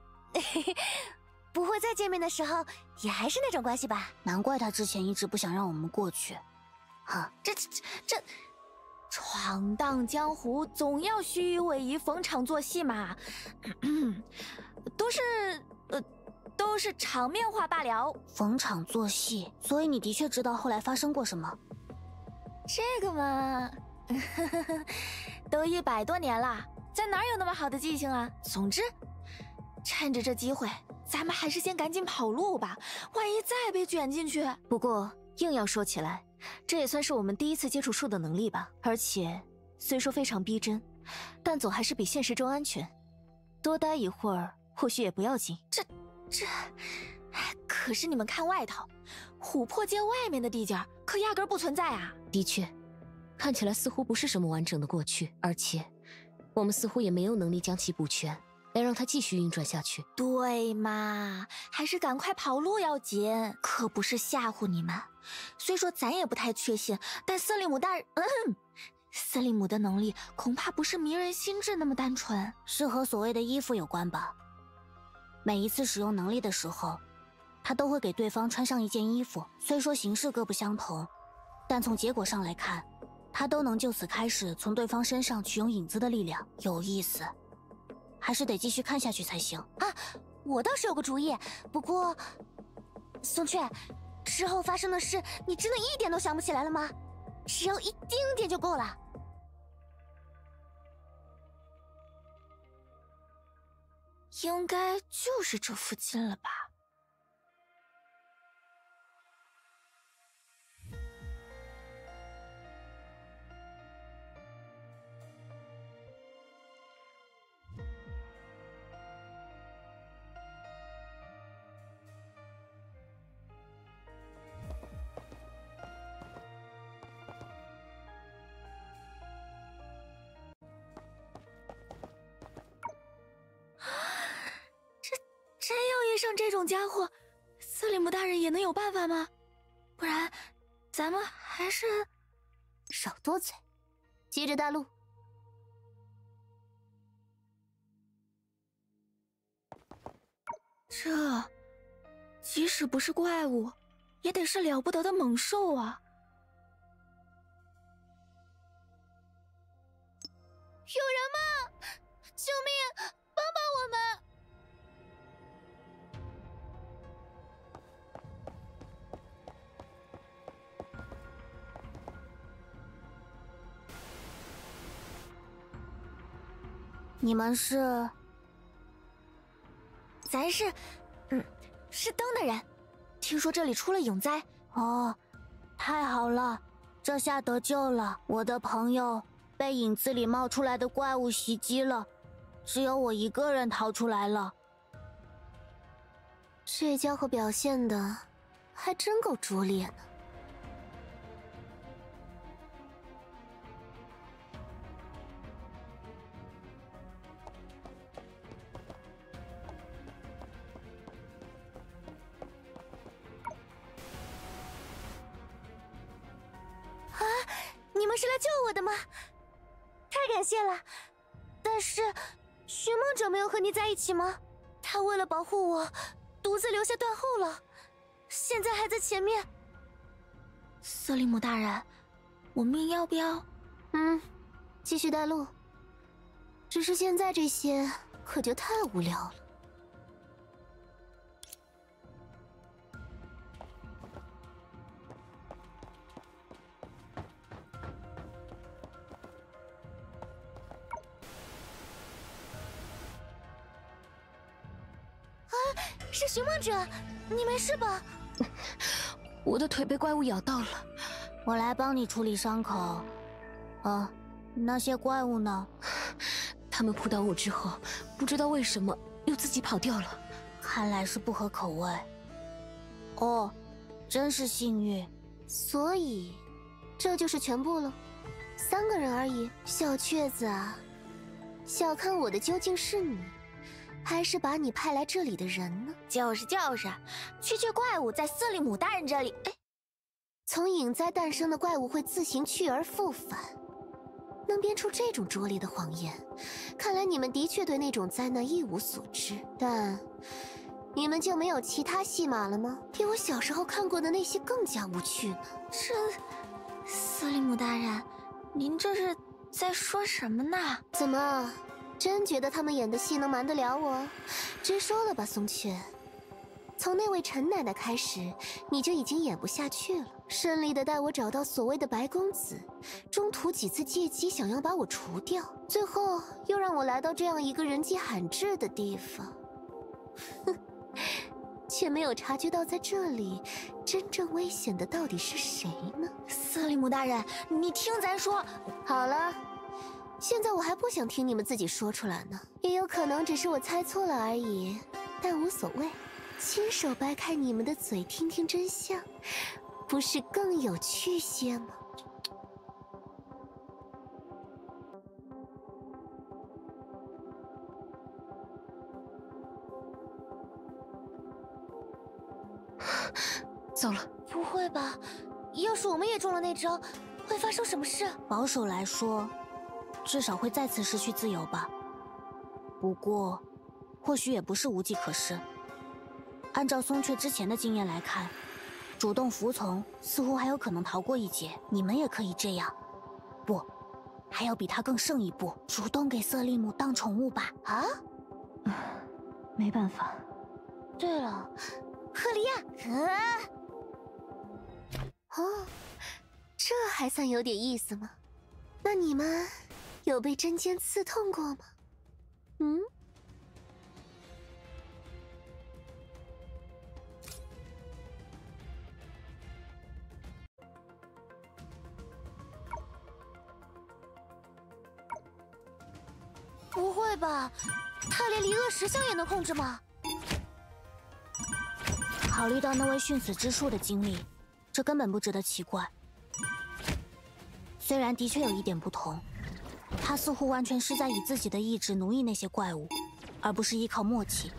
不会再见面的时候也还是那种关系吧？难怪他之前一直不想让我们过去。哈，这这这。闯荡江湖总要虚与委蛇，逢场作戏嘛，都是呃，都是场面话罢了。逢场作戏，所以你的确知道后来发生过什么？这个嘛，都一百多年了，在哪有那么好的记性啊？总之，趁着这机会，咱们还是先赶紧跑路吧，万一再被卷进去。不过硬要说起来。这也算是我们第一次接触树的能力吧，而且虽说非常逼真，但总还是比现实中安全。多待一会儿或许也不要紧。这这，可是你们看外头，琥珀街外面的地界可压根不存在啊！的确，看起来似乎不是什么完整的过去，而且我们似乎也没有能力将其补全。来让它继续运转下去，对嘛？还是赶快跑路要紧，可不是吓唬你们。虽说咱也不太确信，但斯利姆大人，嗯，斯利姆的能力恐怕不是迷人心智那么单纯，是和所谓的衣服有关吧？每一次使用能力的时候，他都会给对方穿上一件衣服。虽说形式各不相同，但从结果上来看，他都能就此开始从对方身上取用影子的力量，有意思。还是得继续看下去才行啊！我倒是有个主意，不过，松雀，之后发生的事，你真的一点都想不起来了吗？只要一丁点就够了。应该就是这附近了吧？像这种家伙，司令姆大人也能有办法吗？不然，咱们还是少多嘴，接着带路。这，即使不是怪物，也得是了不得的猛兽啊！有人吗？救命！帮帮我们！你们是？咱是，嗯，是灯的人。听说这里出了影灾，哦，太好了，这下得救了。我的朋友被影子里冒出来的怪物袭击了，只有我一个人逃出来了。这家伙表现的还真够拙劣呢。是来救我的吗？太感谢了。但是，寻梦者没有和你在一起吗？他为了保护我，独自留下断后了，现在还在前面。瑟利姆大人，我命要不要？嗯，继续带路。只是现在这些可就太无聊了。是寻梦者，你没事吧？我的腿被怪物咬到了，我来帮你处理伤口。啊，那些怪物呢？他们扑倒我之后，不知道为什么又自己跑掉了。看来是不合口味。哦，真是幸运。所以，这就是全部了？三个人而已，小雀子啊！小看我的究竟是你？还是把你派来这里的人呢？就是就是，区区怪物在斯利姆大人这里。哎，从影灾诞生的怪物会自行去而复返，能编出这种拙劣的谎言，看来你们的确对那种灾难一无所知。但你们就没有其他戏码了吗？比我小时候看过的那些更加无趣呢？这，斯利姆大人，您这是在说什么呢？怎么？真觉得他们演的戏能瞒得了我？直说了吧，松雀。从那位陈奶奶开始，你就已经演不下去了。顺利的带我找到所谓的白公子，中途几次借机想要把我除掉，最后又让我来到这样一个人迹罕至的地方，哼，却没有察觉到在这里真正危险的到底是谁呢？瑟利姆大人，你听咱说，好了。现在我还不想听你们自己说出来呢，也有可能只是我猜错了而已，但无所谓，亲手掰开你们的嘴，听听真相，不是更有趣些吗？糟了，不会吧？要是我们也中了那招，会发生什么事？保守来说。至少会再次失去自由吧。不过，或许也不是无计可施。按照松雀之前的经验来看，主动服从似乎还有可能逃过一劫。你们也可以这样，不，还要比他更胜一步，主动给瑟利姆当宠物吧。啊？没办法。对了，赫利亚，啊，哦，这还算有点意思吗？那你们？有被针尖刺痛过吗？嗯？不会吧？他连离恶石像也能控制吗？考虑到那位殉死之术的经历，这根本不值得奇怪。虽然的确有一点不同。他似乎完全是在以自己的意志奴役那些怪物，而不是依靠默契。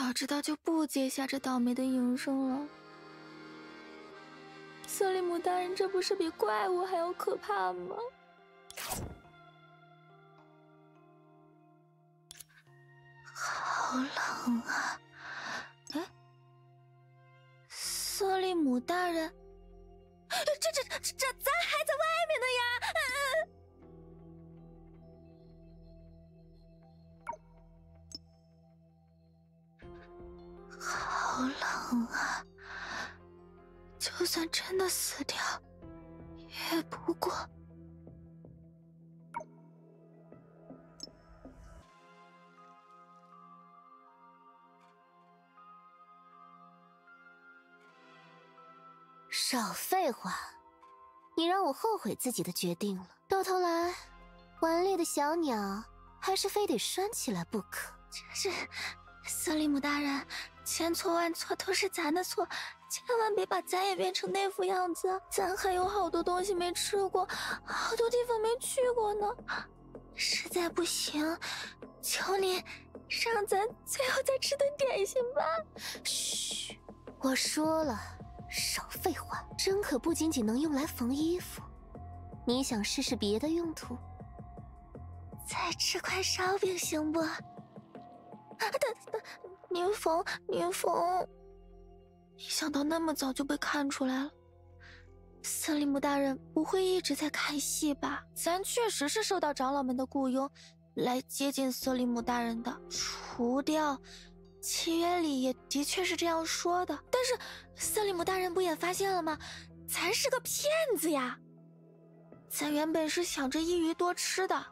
早知道就不接下这倒霉的营生了。瑟利姆大人，这不是比怪物还要可怕吗？好冷啊！哎，瑟利姆大人，这这这这，咱还在外面呢呀！冷啊！就算真的死掉，也不过……少废话！你让我后悔自己的决定了。到头来，顽劣的小鸟还是非得拴起来不可。这是，瑟利姆大人，千错万错都是咱的错。千万别把咱也变成那副样子，咱还有好多东西没吃过，好多地方没去过呢。实在不行，求你让咱最后再吃顿点心吧。嘘，我说了，少废话。针可不仅仅能用来缝衣服，你想试试别的用途？再吃块烧饼行不？啊，等等宁风，宁风。没想到那么早就被看出来了，瑟利姆大人不会一直在看戏吧？咱确实是受到长老们的雇佣，来接近瑟利姆大人的。除掉，契约里也的确是这样说的。但是瑟利姆大人不也发现了吗？咱是个骗子呀！咱原本是想着一鱼多吃的。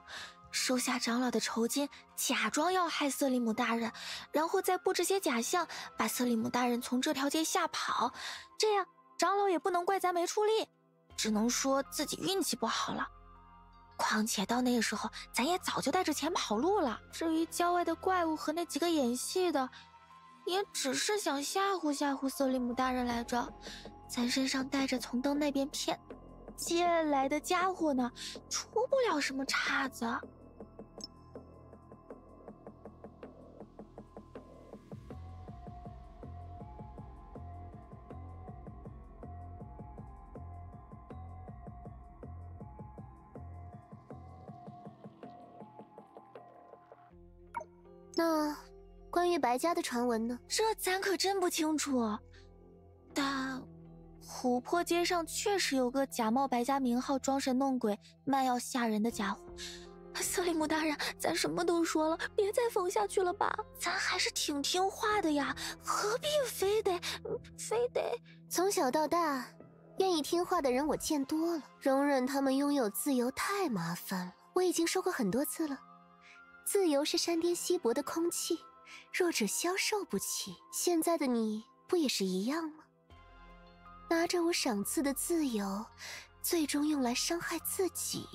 收下长老的酬金，假装要害瑟利姆大人，然后再布置些假象，把瑟利姆大人从这条街吓跑。这样长老也不能怪咱没出力，只能说自己运气不好了。况且到那个时候，咱也早就带着钱跑路了。至于郊外的怪物和那几个演戏的，也只是想吓唬吓唬瑟利姆大人来着。咱身上带着从灯那边骗借来的家伙呢，出不了什么岔子。那关于白家的传闻呢？这咱可真不清楚。但琥珀街上确实有个假冒白家名号、装神弄鬼、卖药吓人的家伙。瑟利姆大人，咱什么都说了，别再缝下去了吧？咱还是挺听话的呀，何必非得非得？从小到大，愿意听话的人我见多了，容忍他们拥有自由太麻烦了。我已经说过很多次了。自由是山巅稀薄的空气，弱者消受不起。现在的你不也是一样吗？拿着我赏赐的自由，最终用来伤害自己。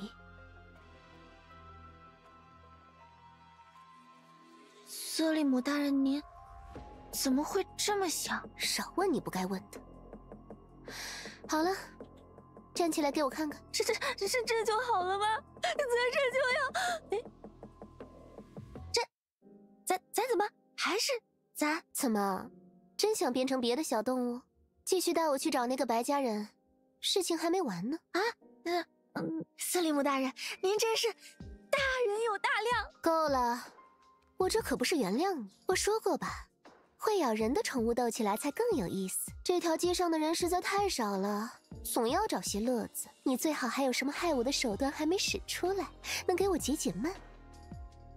瑟利姆大人，您怎么会这么想？少问你不该问的。好了，站起来给我看看。这这这这这就好了吗？在这就要……哎。咱咱怎么还是咱？怎么，真想变成别的小动物？继续带我去找那个白家人，事情还没完呢。啊，嗯嗯，斯里姆大人，您真是大人有大量。够了，我这可不是原谅你。我说过吧，会咬人的宠物斗起来才更有意思。这条街上的人实在太少了，总要找些乐子。你最好还有什么害我的手段还没使出来，能给我解解闷。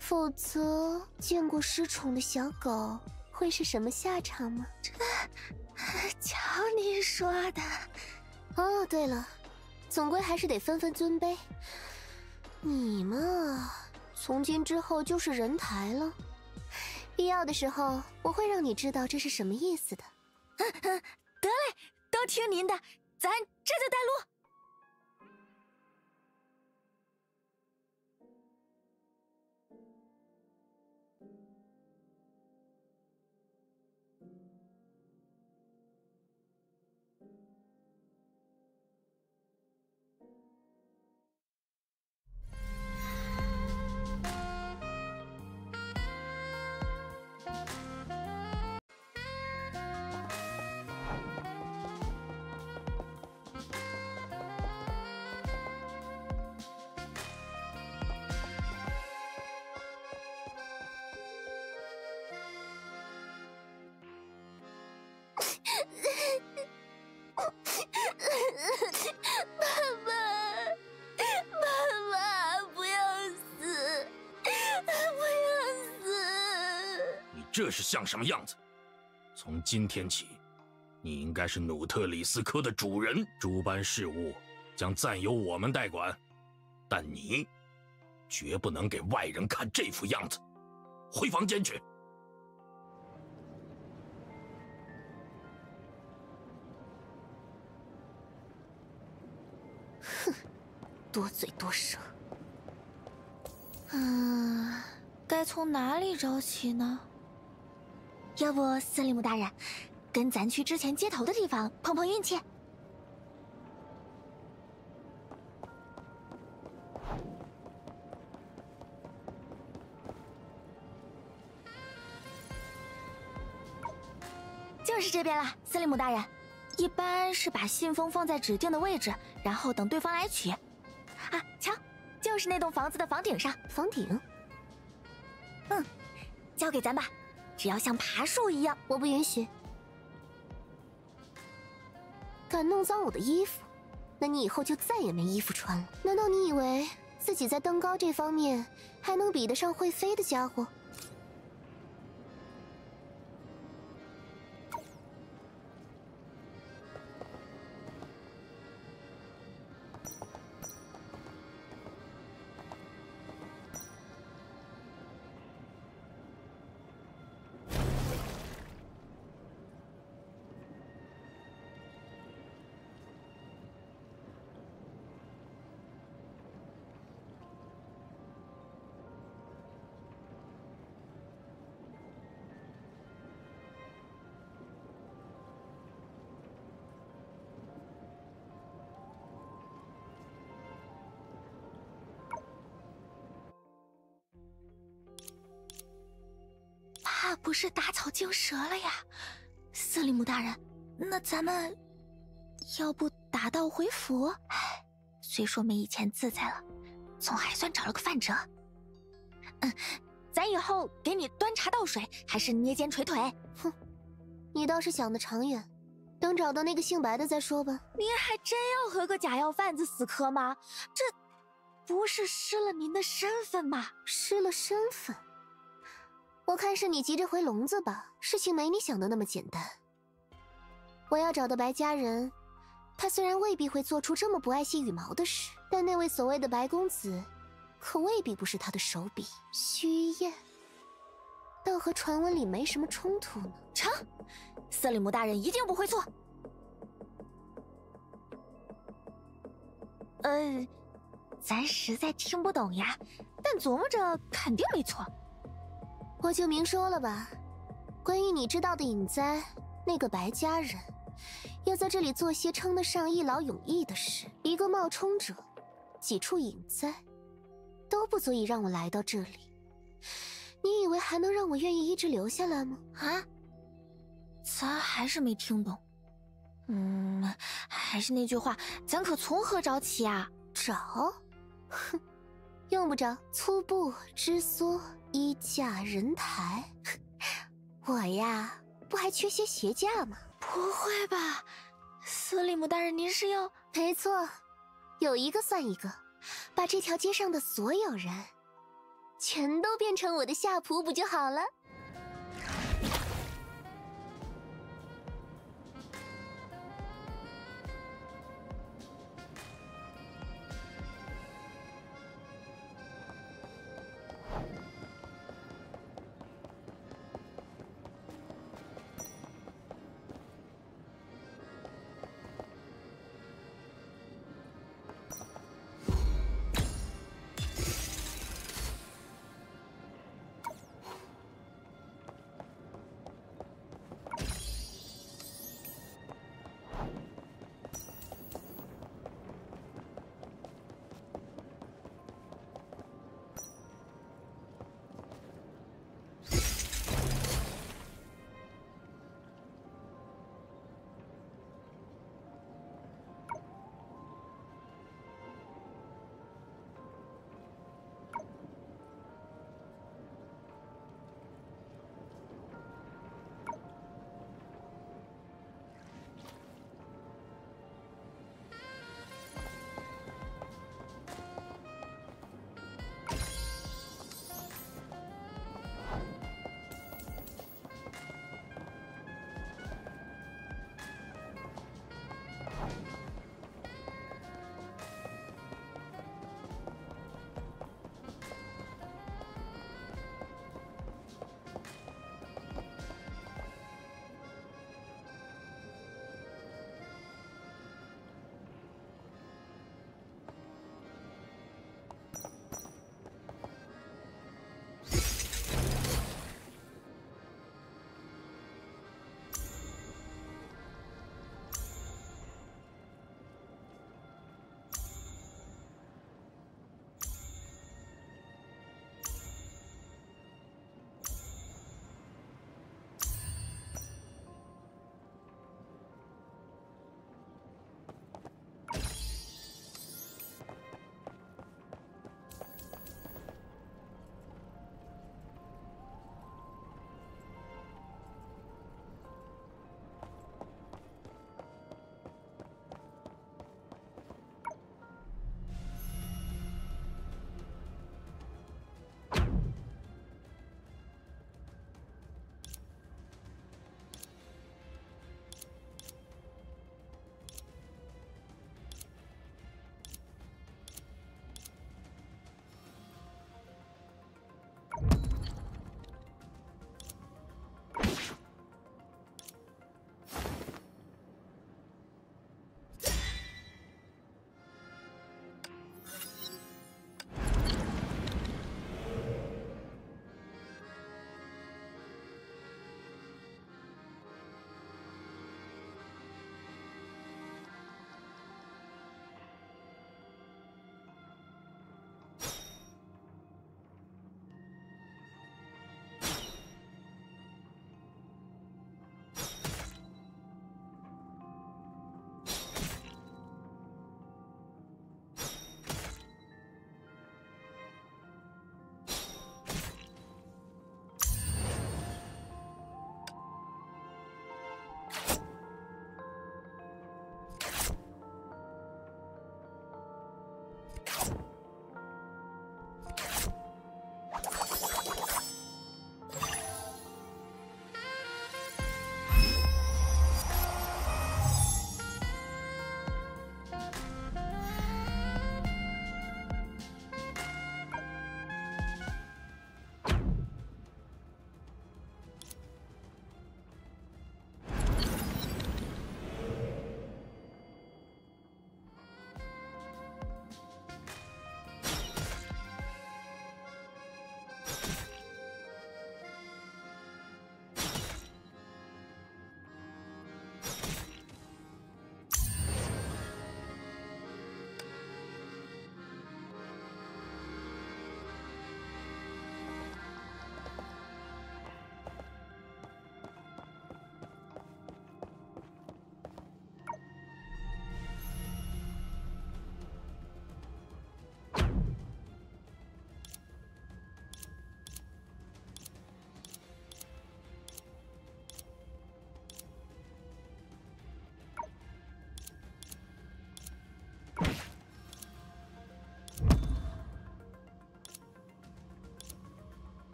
否则，见过失宠的小狗会是什么下场吗？这，瞧你说的。哦，对了，总归还是得分分尊卑。你嘛，从今之后就是人台了。必要的时候，我会让你知道这是什么意思的。得嘞，都听您的，咱这就带路。这是像什么样子？从今天起，你应该是努特里斯科的主人，诸般事务将暂由我们代管，但你绝不能给外人看这副样子。回房间去。哼，多嘴多舌。嗯，该从哪里找起呢？要不，司令姆大人，跟咱去之前接头的地方碰碰运气。就是这边了，司令姆大人。一般是把信封放在指定的位置，然后等对方来取。啊，瞧，就是那栋房子的房顶上。房顶？嗯，交给咱吧，只要像爬树一样。我不允许。敢弄脏我的衣服，那你以后就再也没衣服穿了。难道你以为自己在登高这方面还能比得上会飞的家伙？是打草惊蛇了呀，司令姆大人，那咱们要不打道回府？唉，虽说没以前自在了，总还算找了个饭辙。嗯，咱以后给你端茶倒水，还是捏肩捶腿？哼，你倒是想的长远，等找到那个姓白的再说吧。您还真要和个假药贩子死磕吗？这不是失了您的身份吗？失了身份？我看是你急着回笼子吧，事情没你想的那么简单。我要找的白家人，他虽然未必会做出这么不爱惜羽毛的事，但那位所谓的白公子，可未必不是他的手笔。虚燕，倒和传闻里没什么冲突呢。成，瑟里姆大人一定不会错。呃，咱实在听不懂呀，但琢磨着肯定没错。我就明说了吧，关于你知道的隐灾，那个白家人要在这里做些称得上一劳永逸的事。一个冒充者，几处隐灾，都不足以让我来到这里。你以为还能让我愿意一直留下来吗？啊？咱还是没听懂。嗯，还是那句话，咱可从何找起啊？找？哼，用不着。粗布织梭。衣架人抬，我呀，不还缺些鞋架吗？不会吧，司令姆大人，您是要……没错，有一个算一个，把这条街上的所有人，全都变成我的下仆，不就好了？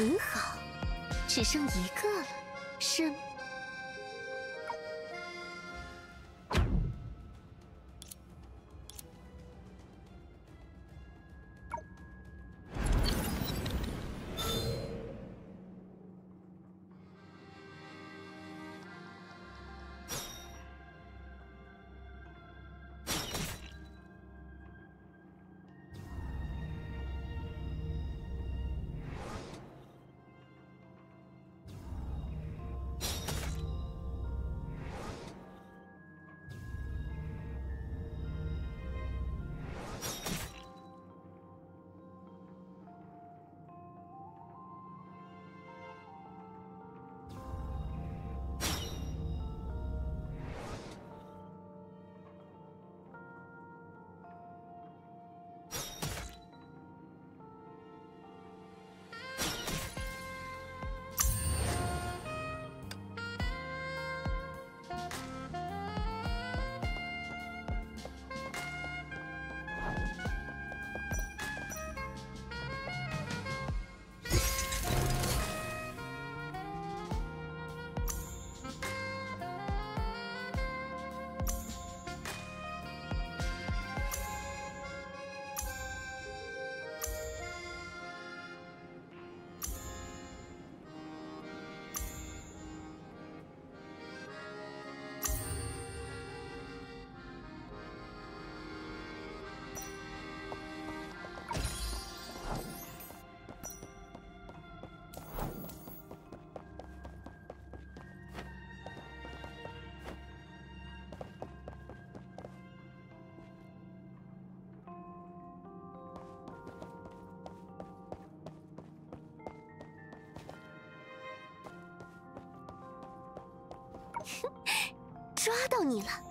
很好，只剩一个。了，抓到你了！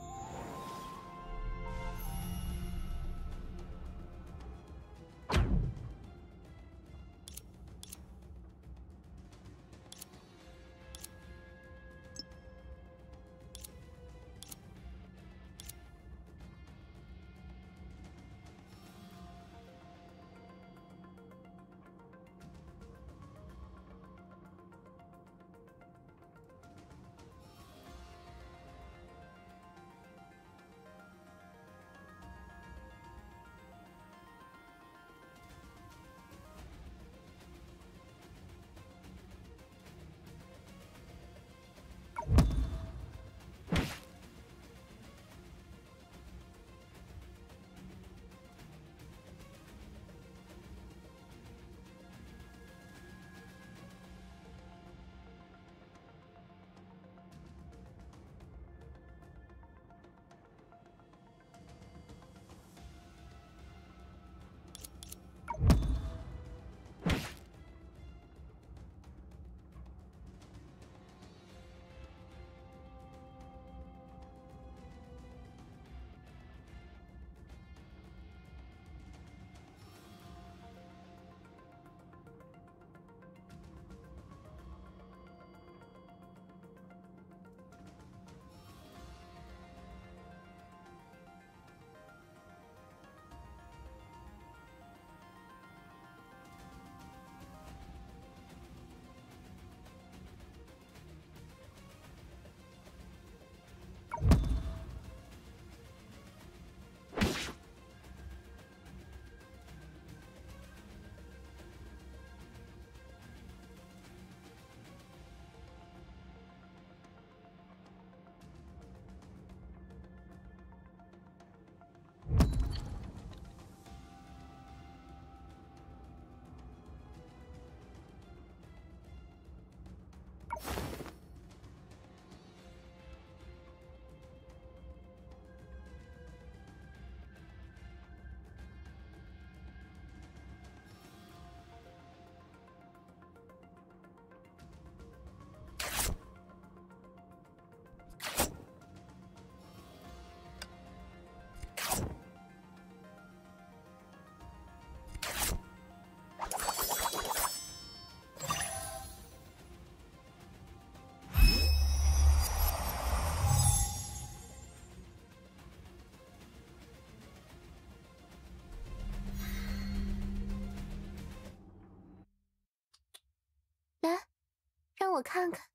让我看看，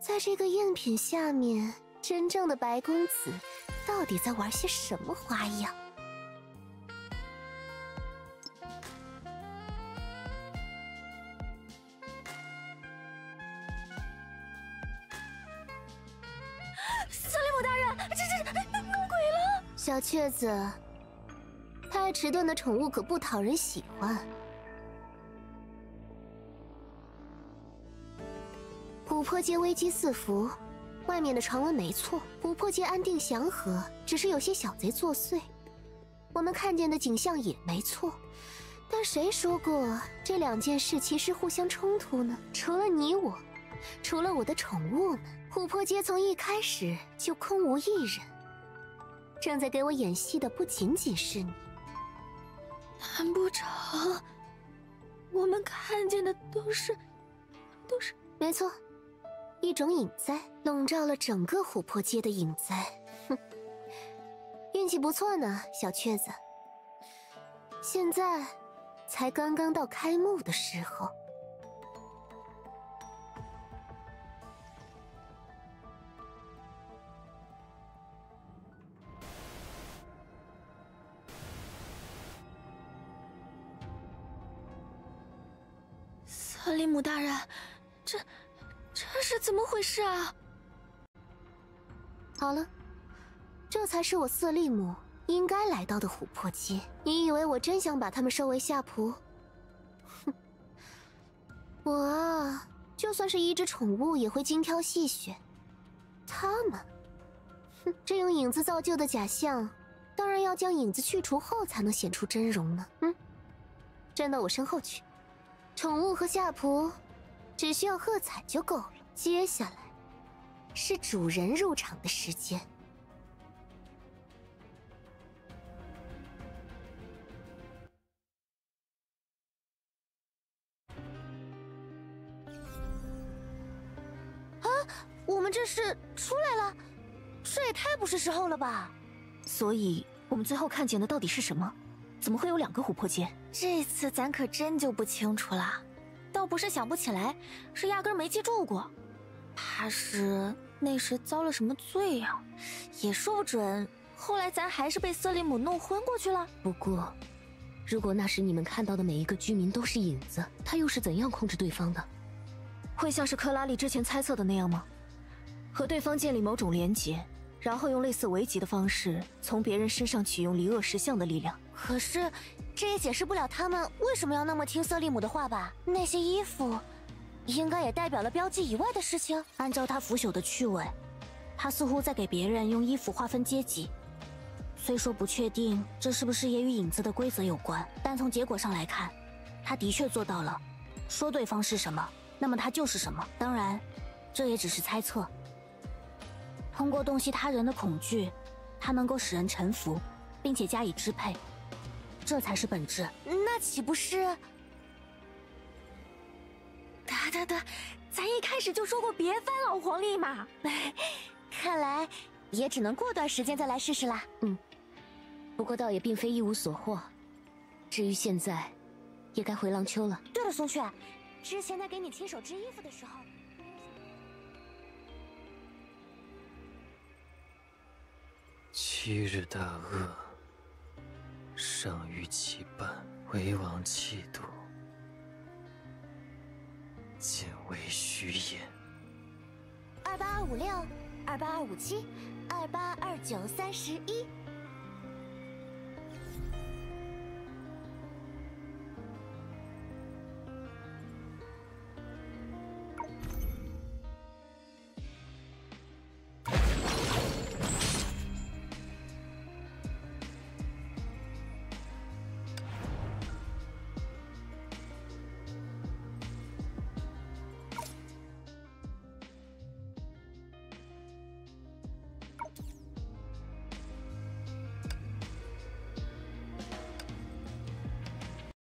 在这个赝品下面，真正的白公子到底在玩些什么花样。瑟利姆大人，这这弄鬼了！小雀子，太迟钝的宠物可不讨人喜欢。琥珀街危机四伏，外面的传闻没错，琥珀街安定祥和，只是有些小贼作祟。我们看见的景象也没错，但谁说过这两件事其实互相冲突呢？除了你我，除了我的宠物们，琥珀街从一开始就空无一人。正在给我演戏的不仅仅是你，难不成我们看见的都是，都是？没错。一种影灾笼罩了整个琥珀街的影灾，哼，运气不错呢，小雀子。现在才刚刚到开幕的时候。瑟利姆大人，这。这是怎么回事啊？好了，这才是我色利姆应该来到的琥珀街。你以为我真想把他们收为下仆？哼，我啊，就算是一只宠物，也会精挑细选。他们，哼，这用影子造就的假象，当然要将影子去除后才能显出真容呢。嗯，站到我身后去。宠物和下仆。只需要喝彩就够了。接下来是主人入场的时间。啊，我们这是出来了，这也太不是时候了吧？所以，我们最后看见的到底是什么？怎么会有两个琥珀街？这次咱可真就不清楚了。倒不是想不起来，是压根没记住过。怕是那时遭了什么罪呀？也说不准。后来咱还是被瑟利姆弄昏过去了。不过，如果那时你们看到的每一个居民都是影子，他又是怎样控制对方的？会像是克拉丽之前猜测的那样吗？和对方建立某种连结，然后用类似围棋的方式从别人身上取用离恶石像的力量？可是。这也解释不了他们为什么要那么听瑟利姆的话吧？那些衣服，应该也代表了标记以外的事情。按照他腐朽的趣味，他似乎在给别人用衣服划分阶级。虽说不确定这是不是也与影子的规则有关，但从结果上来看，他的确做到了。说对方是什么，那么他就是什么。当然，这也只是猜测。通过洞悉他人的恐惧，他能够使人臣服，并且加以支配。这才是本质，那岂不是？得得得，咱一开始就说过别翻老黄历嘛。看来也只能过段时间再来试试啦。嗯，不过倒也并非一无所获。至于现在，也该回廊丘了。对了，松雀，之前在给你亲手织衣服的时候，七日大恶。上于其半，为王气度，仅为虚言。二八二五六，二八二五七，二八二九三十一。